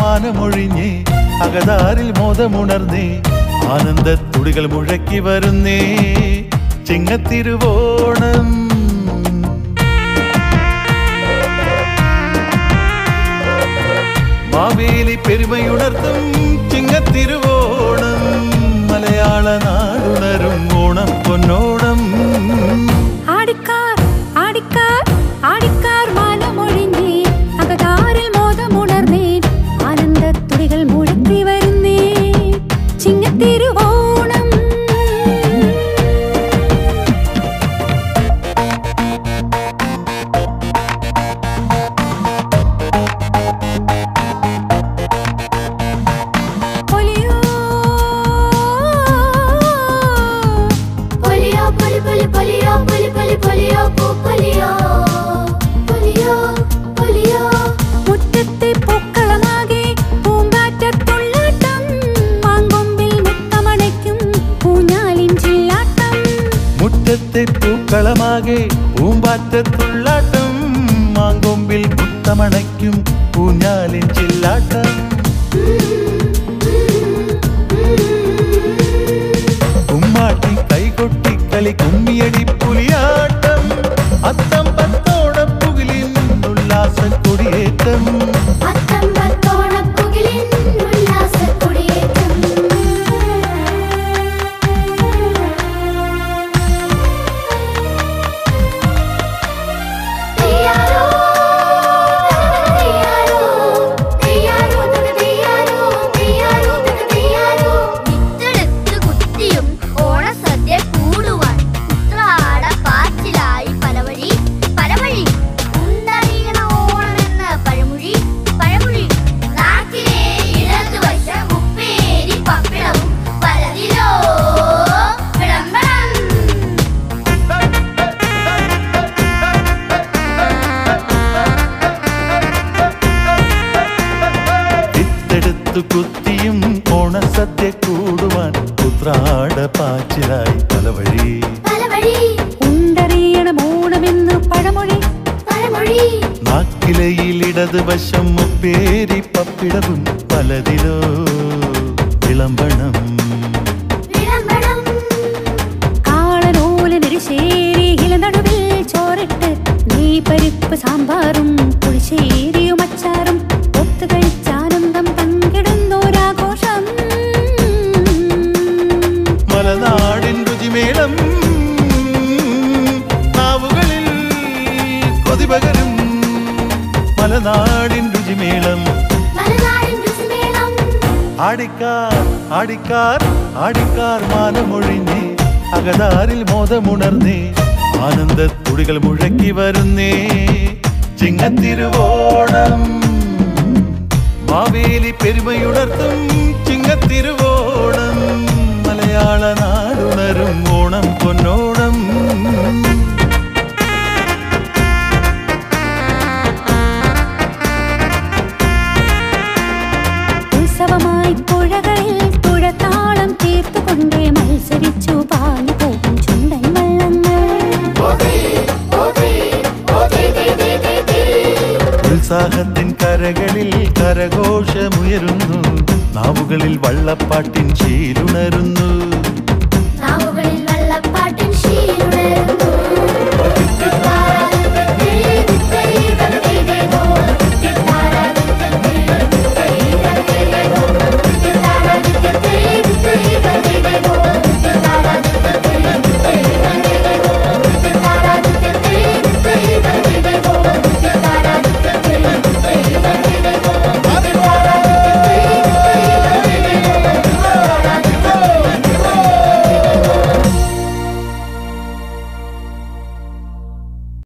മാനമൊഴിഞ്ഞേ അകതാരിൽ മോദമുണർന്നേ ആനന്ദ തുടികൾ മുഴക്കി വരുന്നേ ചിങ്ങത്തിരുവോണം. മാവേലി പെരുമയുണർത്തും മുറ്റത്തെ പൂക്കളമാകെ പൂമ്പാറ്റത്തുള്ളാട്ടം മാങ്കൊമ്പിൽ മുത്തമണയ്ക്കും പൂഞ്ഞാലിൻ ചില്ലാട്ടം. കുത്തിയും ഓണസദ്യ കൂടുവാൻ പുത്രാട പാച്ചിലായി തലവഴി. ഉണ്ടറിയണം ഓണമെന്ന് പഴമൊഴി. നാക്കിലയിലിടത് വശം മുപ്പേരി പപ്പിടവും പലതിലോ. കാളനൂലനൊരു ശേരിയില നടുവിൽ ചോറിട്ട് നീ പരിപ്പ് സാമ്പാറും പുളിശ്ശേരിയും മലനാടിൻ രുചിമേളം മലനാടിൻ രുചിമേളം ആടിക്കാർ ആടിക്കാർ ആടിക്കാർ മാനമൊഴിഞ്ഞേ അകതാരിൽ മോദമുണർന്നേ ആനന്ദ തുടികൾ മുഴക്കി വരുന്നേ ചിങ്ങത്തിരുവോണം മാവേലി പെരുമയുണർത്തും ഉത്സാഹത്തിൻ കരകളിൽ കരഘോഷമുയരുന്നു. നാവുകളിൽ വള്ളപ്പാട്ടിൻ ചീലുണരുന്നു നാവുകളിൽ വള്ളപ്പാട്ടിൻ ചീലുണരുന്നു